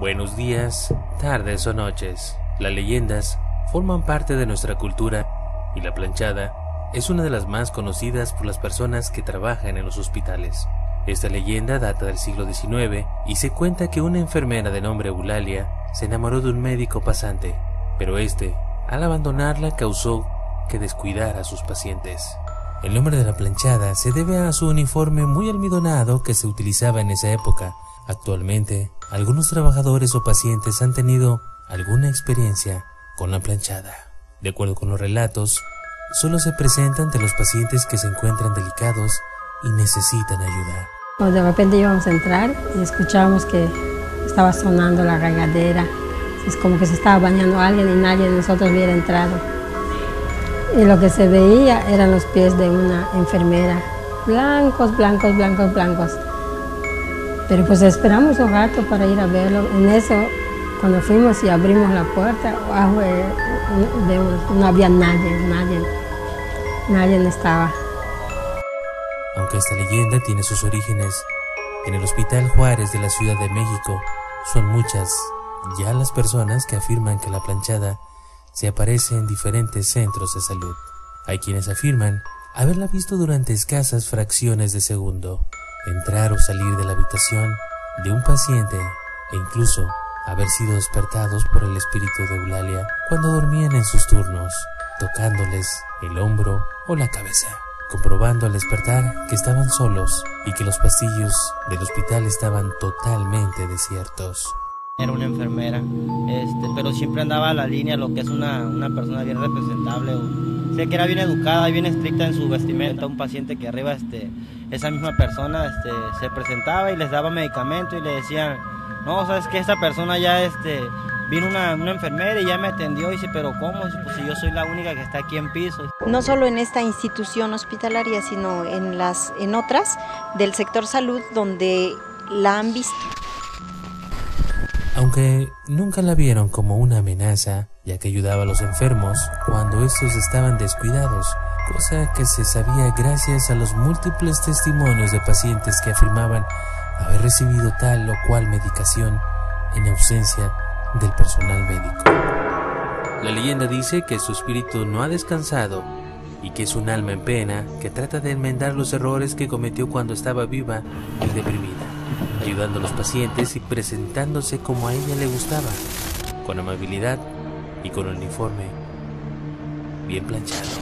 Buenos días, tardes o noches. Las leyendas forman parte de nuestra cultura y la planchada es una de las más conocidas por las personas que trabajan en los hospitales. Esta leyenda data del siglo XIX y se cuenta que una enfermera de nombre Eulalia se enamoró de un médico pasante, pero este, al abandonarla, causó que descuidara a sus pacientes. El nombre de la planchada se debe a su uniforme muy almidonado que se utilizaba en esa época. Actualmente, algunos trabajadores o pacientes han tenido alguna experiencia con la planchada. De acuerdo con los relatos, solo se presenta ante los pacientes que se encuentran delicados y necesitan ayuda. Pues de repente íbamos a entrar y escuchábamos que estaba sonando la regadera. Es como que se estaba bañando alguien y nadie de nosotros hubiera entrado y lo que se veía eran los pies de una enfermera, blancos, blancos, blancos, blancos. Pero pues esperamos un rato para ir a verlo. En eso, cuando fuimos y abrimos la puerta, no había nadie, nadie, nadie estaba. Aunque esta leyenda tiene sus orígenes en el Hospital Juárez de la Ciudad de México, son muchas ya las personas que afirman que la planchada se aparece en diferentes centros de salud. Hay quienes afirman haberla visto durante escasas fracciones de segundo, entrar o salir de la habitación de un paciente e incluso haber sido despertados por el espíritu de Eulalia cuando dormían en sus turnos, tocándoles el hombro o la cabeza, comprobando al despertar que estaban solos y que los pasillos del hospital estaban totalmente desiertos era una enfermera, este, pero siempre andaba a la línea, lo que es una, una persona bien representable. sé que era bien educada y bien estricta en su vestimenta. Un paciente que arriba, este, esa misma persona este, se presentaba y les daba medicamento y le decían, no, sabes que esta persona ya este, vino una, una, enfermera y ya me atendió y dice, pero ¿cómo? Pues si yo soy la única que está aquí en piso. No solo en esta institución hospitalaria, sino en, las, en otras del sector salud donde la han visto. Aunque nunca la vieron como una amenaza, ya que ayudaba a los enfermos cuando estos estaban descuidados, cosa que se sabía gracias a los múltiples testimonios de pacientes que afirmaban haber recibido tal o cual medicación en ausencia del personal médico. La leyenda dice que su espíritu no ha descansado y que es un alma en pena que trata de enmendar los errores que cometió cuando estaba viva y deprimida ayudando a los pacientes y presentándose como a ella le gustaba, con amabilidad y con uniforme bien planchado.